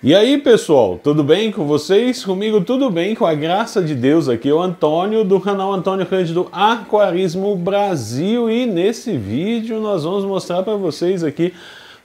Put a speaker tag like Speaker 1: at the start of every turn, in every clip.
Speaker 1: E aí pessoal, tudo bem com vocês? Comigo tudo bem, com a graça de Deus aqui, o Antônio do canal Antônio Cândido Aquarismo Brasil e nesse vídeo nós vamos mostrar para vocês aqui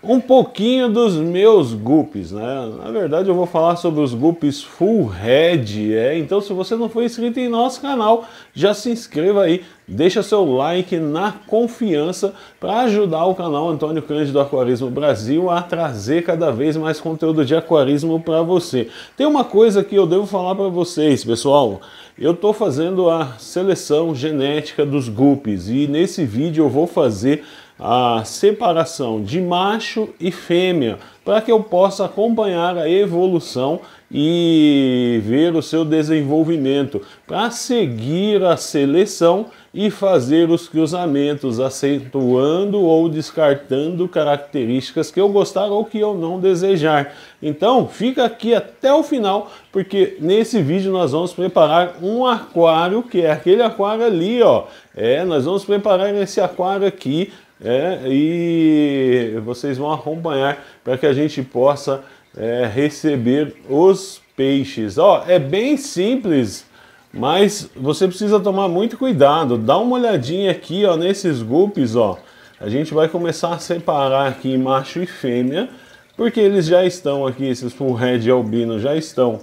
Speaker 1: um pouquinho dos meus guppies, né? Na verdade eu vou falar sobre os guppies full head, é? Então se você não for inscrito em nosso canal, já se inscreva aí, deixa seu like na confiança para ajudar o canal Antônio Cândido Aquarismo Brasil a trazer cada vez mais conteúdo de aquarismo para você. Tem uma coisa que eu devo falar para vocês, pessoal. Eu estou fazendo a seleção genética dos guppies e nesse vídeo eu vou fazer a separação de macho e fêmea para que eu possa acompanhar a evolução e ver o seu desenvolvimento para seguir a seleção e fazer os cruzamentos, acentuando ou descartando características que eu gostar ou que eu não desejar. Então, fica aqui até o final, porque nesse vídeo nós vamos preparar um aquário, que é aquele aquário ali, ó. É, nós vamos preparar esse aquário aqui é, e vocês vão acompanhar para que a gente possa é, receber os peixes. Ó, é bem simples, mas você precisa tomar muito cuidado. Dá uma olhadinha aqui ó, nesses guppies, ó. A gente vai começar a separar aqui macho e fêmea, porque eles já estão aqui, esses full red albino já estão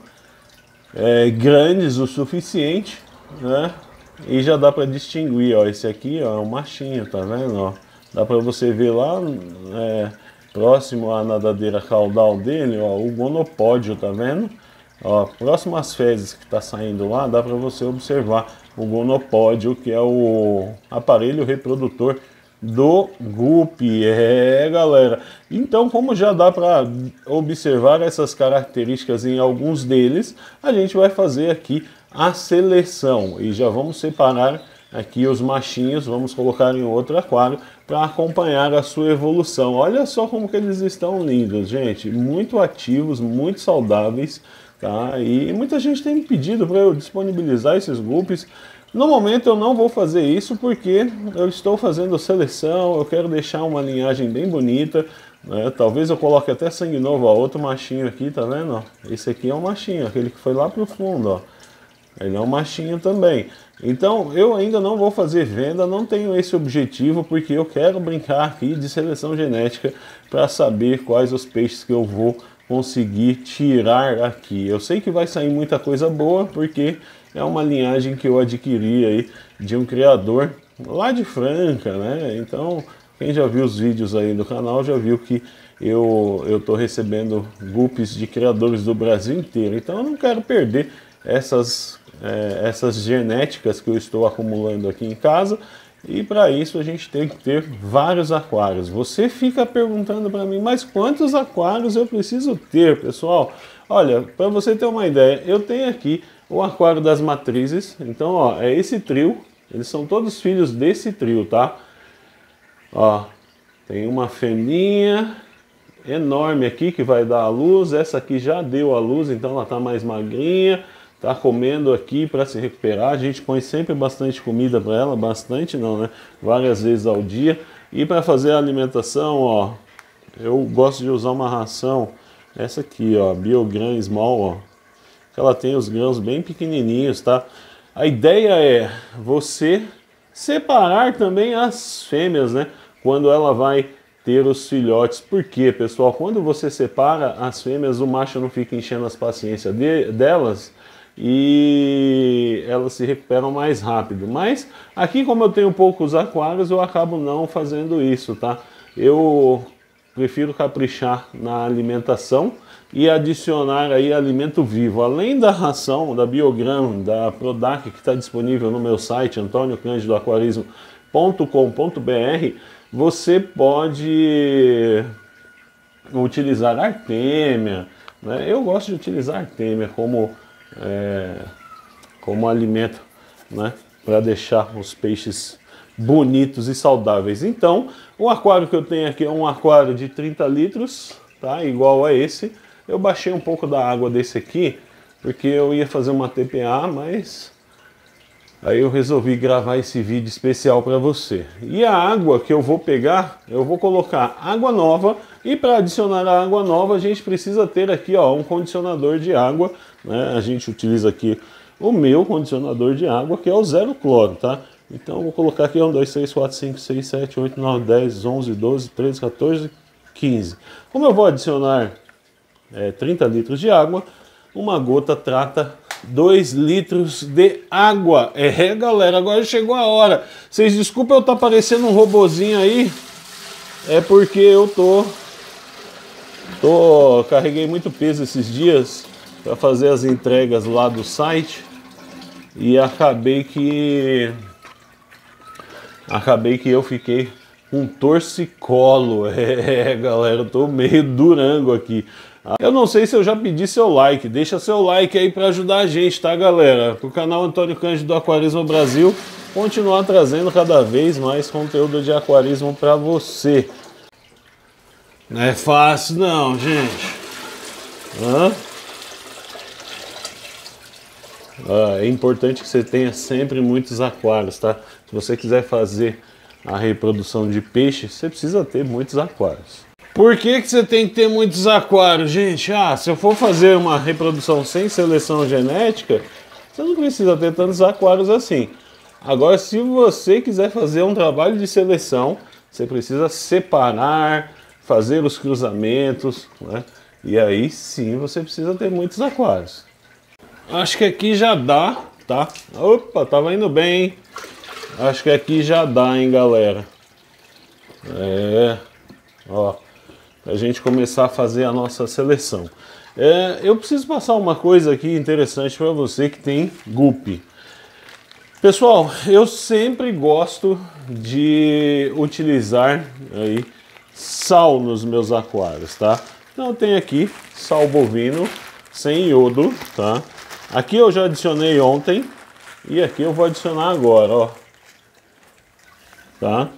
Speaker 1: é, grandes o suficiente, né? E já dá para distinguir, ó, esse aqui ó, é um machinho, tá vendo? Ó? Dá para você ver lá, é, próximo à nadadeira caudal dele, ó, o gonopódio, tá vendo? Ó, próximo às fezes que está saindo lá, dá para você observar o gonopódio, que é o aparelho reprodutor do guppy. É, galera. Então, como já dá para observar essas características em alguns deles, a gente vai fazer aqui a seleção e já vamos separar aqui os machinhos, vamos colocar em outro aquário para acompanhar a sua evolução. Olha só como que eles estão lindos, gente, muito ativos, muito saudáveis, tá? E muita gente tem me pedido para eu disponibilizar esses grupos. No momento eu não vou fazer isso porque eu estou fazendo seleção, eu quero deixar uma linhagem bem bonita, né? Talvez eu coloque até sangue novo, ó, outro machinho aqui, tá vendo? Esse aqui é um machinho, aquele que foi lá pro fundo, ó. Ele é um machinho também. Então eu ainda não vou fazer venda, não tenho esse objetivo, porque eu quero brincar aqui de seleção genética para saber quais os peixes que eu vou conseguir tirar aqui. Eu sei que vai sair muita coisa boa, porque é uma linhagem que eu adquiri aí de um criador lá de Franca, né? Então, quem já viu os vídeos aí do canal já viu que eu eu tô recebendo guppies de criadores do Brasil inteiro. Então, eu não quero perder essas é, essas genéticas que eu estou acumulando aqui em casa e para isso a gente tem que ter vários aquários. Você fica perguntando para mim, mas quantos aquários eu preciso ter, pessoal? Olha, para você ter uma ideia, eu tenho aqui o aquário das matrizes. Então, ó, é esse trio. Eles são todos filhos desse trio, tá? Ó, tem uma fêmea enorme aqui que vai dar a luz. Essa aqui já deu a luz, então ela tá mais magrinha tá comendo aqui para se recuperar. A gente põe sempre bastante comida para ela, bastante não, né? Várias vezes ao dia. E para fazer a alimentação, ó, eu gosto de usar uma ração, essa aqui, ó, Biogran Small, ó. Que ela tem os grãos bem pequenininhos, tá? A ideia é você separar também as fêmeas, né? Quando ela vai ter os filhotes. Por quê, pessoal? Quando você separa as fêmeas, o macho não fica enchendo as paciências de, delas e elas se recuperam mais rápido. Mas aqui, como eu tenho poucos aquários, eu acabo não fazendo isso, tá? Eu prefiro caprichar na alimentação e adicionar aí alimento vivo. Além da ração, da Biogram, da Prodac, que está disponível no meu site, antoniocândidoaquarismo.com.br, você pode utilizar artêmia. Né? Eu gosto de utilizar artêmia como é, como alimento, né, para deixar os peixes bonitos e saudáveis. Então, o aquário que eu tenho aqui é um aquário de 30 litros, tá? Igual a esse. Eu baixei um pouco da água desse aqui, porque eu ia fazer uma TPA, mas aí eu resolvi gravar esse vídeo especial para você. E a água que eu vou pegar, eu vou colocar água nova E para adicionar a água nova, a gente precisa ter aqui ó, um condicionador de água. Né? A gente utiliza aqui o meu condicionador de água, que é o zero cloro, tá? Então vou colocar aqui 1, 2, 3, 4, 5, 6, 7, 8, 9, 10, 11, 12, 13, 14, 15. Como eu vou adicionar é, 30 litros de água, uma gota trata 2 litros de água. É, galera, agora chegou a hora. Vocês desculpem eu estar tá parecendo um robozinho aí, é porque eu tô, tô carreguei muito peso esses dias para fazer as entregas lá do site e acabei que acabei que eu fiquei com torcicolo. É, galera, tô meio durango aqui. Eu não sei se eu já pedi seu like, deixa seu like aí para ajudar a gente, tá galera? Pro canal Antônio Cândido do Aquarismo Brasil continuar trazendo cada vez mais conteúdo de aquarismo para você. Não é fácil não, gente. Hã? É importante que você tenha sempre muitos aquários, tá? Se você quiser fazer a reprodução de peixe, você precisa ter muitos aquários. Por que, que você tem que ter muitos aquários, gente? Ah, se eu for fazer uma reprodução sem seleção genética, você não precisa ter tantos aquários assim. Agora, se você quiser fazer um trabalho de seleção, você precisa separar, fazer os cruzamentos, né? E aí sim você precisa ter muitos aquários. Acho que aqui já dá, tá? Opa, tava indo bem, hein? Acho que aqui já dá, hein, galera? É, ó, pra gente começar a fazer a nossa seleção. É, eu preciso passar uma coisa aqui interessante para você que tem guppy. Pessoal, eu sempre gosto de utilizar aí sal nos meus aquários, tá? Então eu tenho aqui sal bovino sem iodo, tá? Aqui eu já adicionei ontem e aqui eu vou adicionar agora, ó. Tá?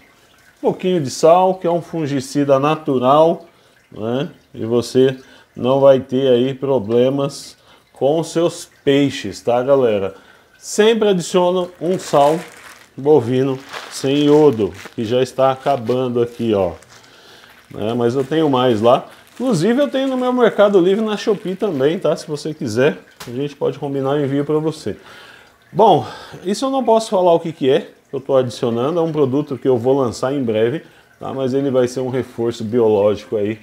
Speaker 1: Um pouquinho de sal, que é um fungicida natural, né? E você não vai ter aí problemas com os seus peixes, tá, galera? Sempre adiciona um sal bovino sem iodo, que já está acabando aqui, ó. Né? Mas eu tenho mais lá. Inclusive eu tenho no meu Mercado Livre na Shopee também, tá? Se você quiser, a gente pode combinar o envio para você. Bom, isso eu não posso falar o que, que é, que eu estou adicionando, é um produto que eu vou lançar em breve, tá? Mas ele vai ser um reforço biológico aí,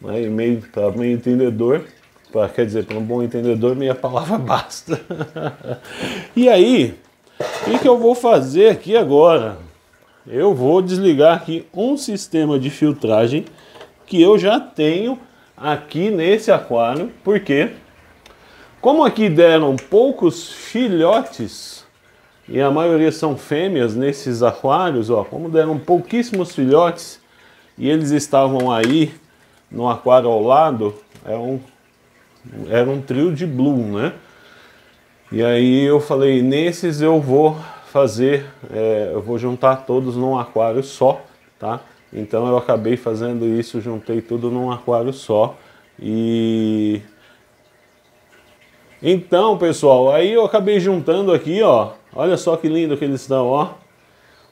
Speaker 1: né? E meio, para meio entendedor, pra, quer dizer, para um bom entendedor, meia palavra basta. e aí, o que, que eu vou fazer aqui agora? Eu vou desligar aqui um sistema de filtragem que eu já tenho aqui nesse aquário, porque como aqui deram poucos filhotes, e a maioria são fêmeas nesses aquários, ó, como deram pouquíssimos filhotes, e eles estavam aí no aquário ao lado, é um, era um trio de bloom, né? E aí eu falei, nesses eu vou fazer, é, eu vou juntar todos num aquário só, tá? Então eu acabei fazendo isso, juntei tudo num aquário só e então, pessoal, aí eu acabei juntando aqui, ó. Olha só que lindo que eles estão, ó.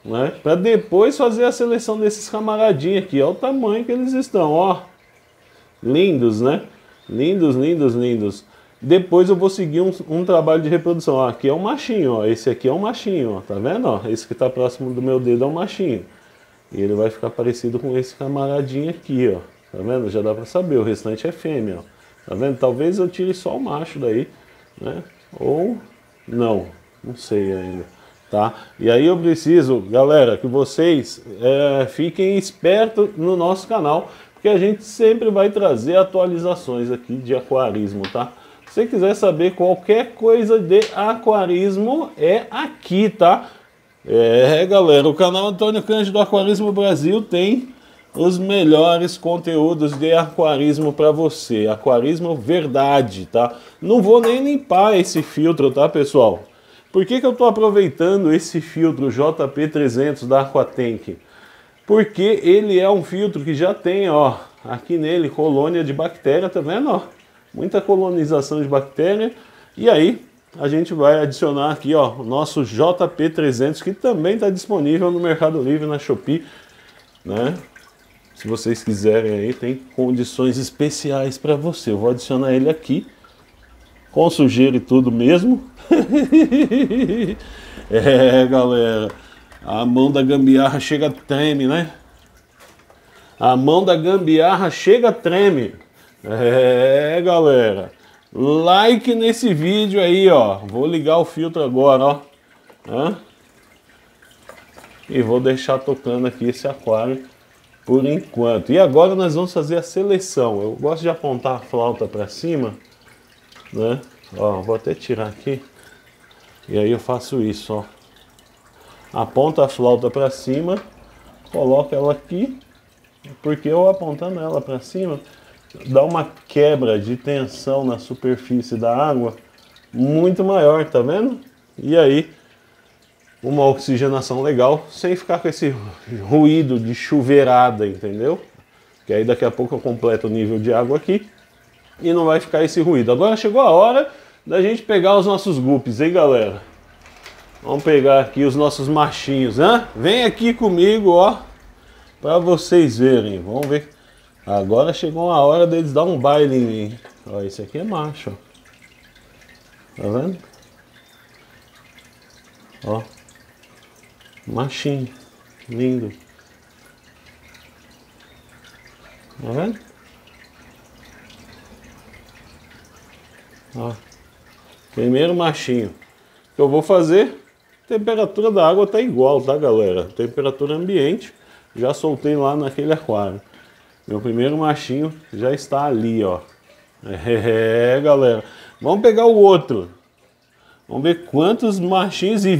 Speaker 1: Né? Para depois fazer a seleção desses camaradinhos aqui. Olha o tamanho que eles estão, ó. Lindos, né? Lindos, lindos, lindos. Depois eu vou seguir um, um trabalho de reprodução. Ó, aqui é um machinho, ó. Esse aqui é um machinho, ó. Tá vendo, ó? Esse que tá próximo do meu dedo é um machinho. E ele vai ficar parecido com esse camaradinho aqui, ó. Tá vendo? Já dá para saber, o restante é fêmea, ó. Tá vendo? Talvez eu tire só o macho daí, né? Ou não, não sei ainda, tá? E aí eu preciso, galera, que vocês é, fiquem espertos no nosso canal, porque a gente sempre vai trazer atualizações aqui de aquarismo, tá? Se quiser saber qualquer coisa de aquarismo, é aqui, tá? É, galera, o canal Antônio Cândido do Aquarismo Brasil tem os melhores conteúdos de aquarismo para você. Aquarismo verdade, tá? Não vou nem limpar esse filtro, tá, pessoal? Por que, que eu estou aproveitando esse filtro JP300 da Aquatank? Porque ele é um filtro que já tem, ó, aqui nele colônia de bactéria, tá vendo, ó? Muita colonização de bactéria. E aí, a gente vai adicionar aqui ó, o nosso JP300, que também está disponível no Mercado Livre, na Shopee. Né? Se vocês quiserem aí, tem condições especiais para você. Eu vou adicionar ele aqui, com sujeira e tudo mesmo. é, galera, a mão da gambiarra chega treme, né? A mão da gambiarra chega treme. É, galera. Like nesse vídeo aí, ó. Vou ligar o filtro agora, ó. Hã? E vou deixar tocando aqui esse aquário por enquanto. E agora nós vamos fazer a seleção. Eu gosto de apontar a flauta para cima, né? Ó, vou até tirar aqui. E aí eu faço isso, ó. Aponta a flauta para cima, coloco ela aqui, porque eu apontando ela para cima, dá uma quebra de tensão na superfície da água muito maior, tá vendo? E aí uma oxigenação legal, sem ficar com esse ruído de chuveirada, entendeu? Que aí daqui a pouco eu completo o nível de água aqui e não vai ficar esse ruído. Agora chegou a hora da gente pegar os nossos guppies, hein, galera? Vamos pegar aqui os nossos machinhos, né? Vem aqui comigo, ó, para vocês verem. Vamos ver. Agora chegou a hora deles dar um baile em mim. Ó, esse aqui é macho. Tá vendo? Ó. Machinho. Lindo. Tá vendo? Ó. Primeiro machinho. O que eu vou fazer? temperatura da água tá igual, tá galera? Temperatura ambiente. Já soltei lá naquele aquário. Meu primeiro machinho já está ali, ó. É, galera. Vamos pegar o outro. Vamos ver quantos machinhos e,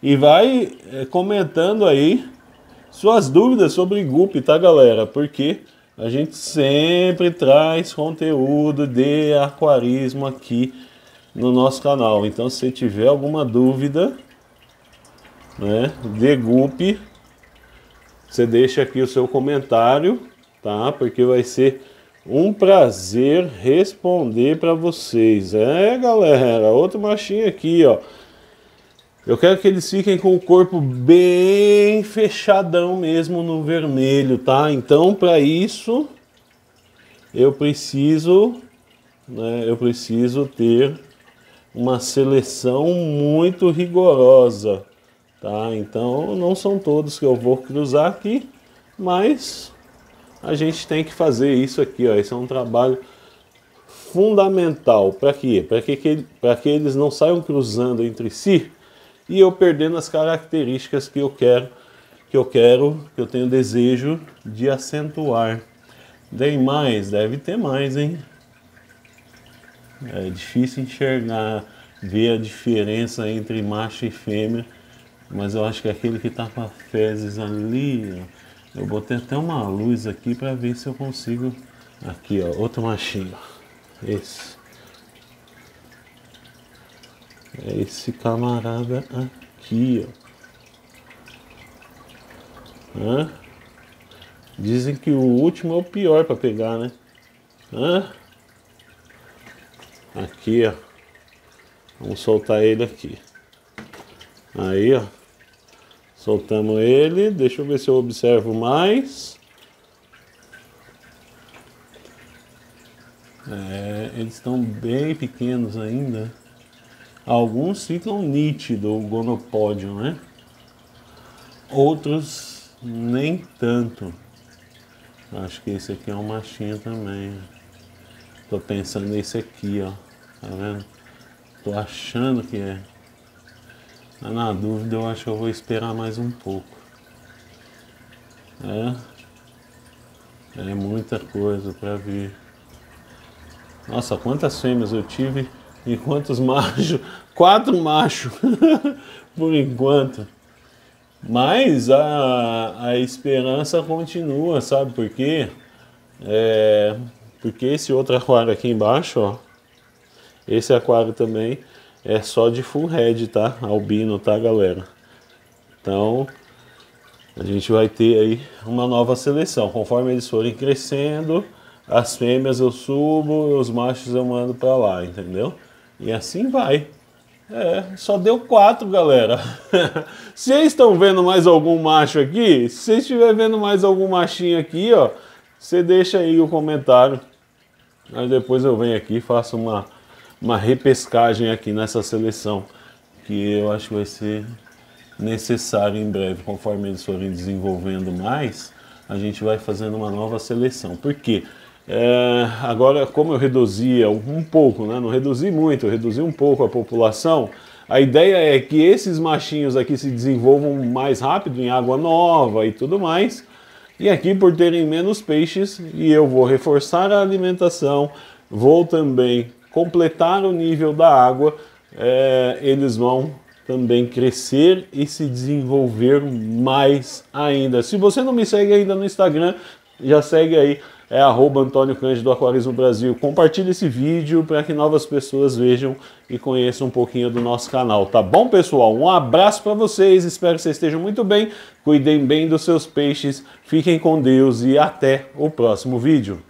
Speaker 1: e vai é, comentando aí suas dúvidas sobre Gup, tá galera? Porque a gente sempre traz conteúdo de aquarismo aqui no nosso canal. Então se tiver alguma dúvida né, de Gup, você deixa aqui o seu comentário, tá? Porque vai ser um prazer responder para vocês. É, galera, outro machinho aqui, ó. Eu quero que eles fiquem com o corpo bem fechadão mesmo no vermelho, tá? Então, para isso, eu preciso, né, eu preciso ter uma seleção muito rigorosa, tá? Então, não são todos que eu vou cruzar aqui, mas a gente tem que fazer isso aqui, ó. Esse é um trabalho fundamental. Para quê? Para que, que, que eles não saiam cruzando entre si e eu perdendo as características que eu quero, que eu quero, que eu tenho desejo de acentuar. Tem mais? Deve ter mais, hein? É difícil enxergar, ver a diferença entre macho e fêmea, mas eu acho que aquele que está com a fezes ali, ó, eu botei até uma luz aqui para ver se eu consigo. Aqui, ó, outro machinho. Esse. É esse camarada aqui, ó. Hã? Dizem que o último é o pior para pegar, né? Hã? Aqui, ó. Vamos soltar ele aqui. Aí, ó. Soltamos ele, deixa eu ver se eu observo mais. É, eles estão bem pequenos ainda. Alguns ficam nítidos, o gonopódio, né? Outros nem tanto. Acho que esse aqui é um machinho também. Tô pensando nesse aqui, ó. Tá vendo? Tô achando que é. Na dúvida eu acho que eu vou esperar mais um pouco. É. É muita coisa para vir. Nossa, quantas fêmeas eu tive e quantos machos? Quatro machos por enquanto. Mas a, a esperança continua, sabe por quê? É, porque esse outro aquário aqui embaixo, ó, esse aquário também é só de full red, tá? Albino, tá, galera? Então, a gente vai ter aí uma nova seleção. Conforme eles forem crescendo, as fêmeas eu subo, os machos eu mando para lá, entendeu? E assim vai. É, só deu quatro, galera. se vocês estão vendo mais algum macho aqui, se vocês estiver vendo mais algum machinho aqui, ó, você deixa aí o comentário. Aí depois eu venho aqui e faço uma, uma repescagem aqui nessa seleção, que eu acho que vai ser necessário em breve, conforme eles forem desenvolvendo mais, a gente vai fazendo uma nova seleção. Por quê? É, agora, como eu reduzia um pouco, né? não reduzi muito, eu reduzi um pouco a população, a ideia é que esses machinhos aqui se desenvolvam mais rápido em água nova e tudo mais. E aqui, por terem menos peixes, e eu vou reforçar a alimentação, vou também completar o nível da água, é, eles vão também crescer e se desenvolver mais ainda. Se você não me segue ainda no Instagram, já segue aí é arroba Antônio Cândido Aquarismo Brasil. Compartilhe esse vídeo para que novas pessoas vejam e conheçam um pouquinho do nosso canal, tá bom, pessoal? Um abraço para vocês, espero que vocês estejam muito bem, cuidem bem dos seus peixes, fiquem com Deus e até o próximo vídeo.